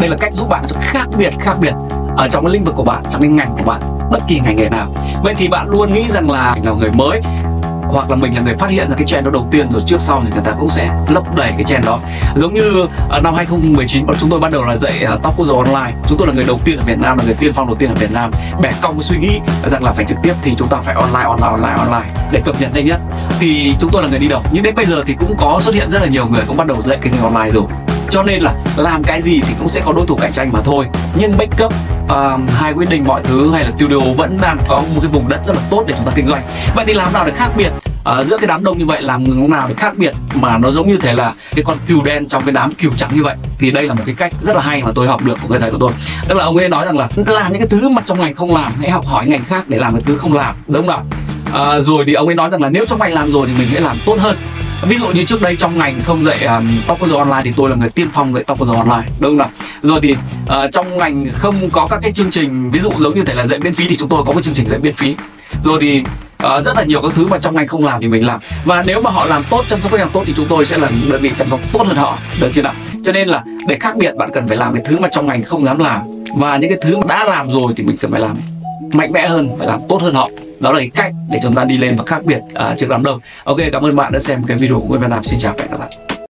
đây là cách giúp bạn khác biệt khác biệt ở trong cái lĩnh vực của bạn trong cái ngành của bạn bất kỳ ngành nghề nào. Vậy thì bạn luôn nghĩ rằng là mình là người mới hoặc là mình là người phát hiện ra cái trend đó đầu tiên rồi trước sau thì người ta cũng sẽ lấp đầy cái trend đó. Giống như à, năm 2019 bọn chúng tôi bắt đầu là dạy uh, top Google online. Chúng tôi là người đầu tiên ở Việt Nam là người tiên phong đầu tiên ở Việt Nam. Bẻ cong cái suy nghĩ rằng là phải trực tiếp thì chúng ta phải online online online online để cập nhật nhanh nhất. Thì chúng tôi là người đi đầu. Nhưng đến bây giờ thì cũng có xuất hiện rất là nhiều người cũng bắt đầu dạy cái online rồi cho nên là làm cái gì thì cũng sẽ có đối thủ cạnh tranh mà thôi. Nhưng backup uh, um, hai quyết định mọi thứ hay là studio vẫn đang có một cái vùng đất rất là tốt để chúng ta kinh doanh. Vậy thì làm nào để khác biệt? Uh, giữa cái đám đông như vậy làm nào để khác biệt mà nó giống như thế là cái con cừu đen trong cái đám cừu trắng như vậy? Thì đây là một cái cách rất là hay mà tôi học được của người thầy của tôi. Tức là ông ấy nói rằng là làm những cái thứ mà trong ngành không làm hãy học hỏi ngành khác để làm cái thứ không làm đúng không ạ? Uh, rồi thì ông ấy nói rằng là nếu trong ngành làm rồi thì mình hãy làm tốt hơn ví dụ như trước đây trong ngành không dạy um, top User online thì tôi là người tiên phong dạy tóc User online đúng không nào? Rồi thì uh, trong ngành không có các cái chương trình ví dụ giống như thể là dạy miễn phí thì chúng tôi có một chương trình dạy miễn phí. Rồi thì uh, rất là nhiều các thứ mà trong ngành không làm thì mình làm. Và nếu mà họ làm tốt chăm sóc khách hàng tốt thì chúng tôi sẽ là đơn vị chăm sóc tốt hơn họ được chưa nào? Cho nên là để khác biệt bạn cần phải làm cái thứ mà trong ngành không dám làm. Và những cái thứ mà đã làm rồi thì mình cần phải làm mạnh mẽ hơn phải làm tốt hơn họ đó là cái cách để chúng ta đi lên và khác biệt uh, trước đám đông. Ok cảm ơn bạn đã xem cái video của Nguyễn Văn Nam. Xin chào và hẹn gặp lại.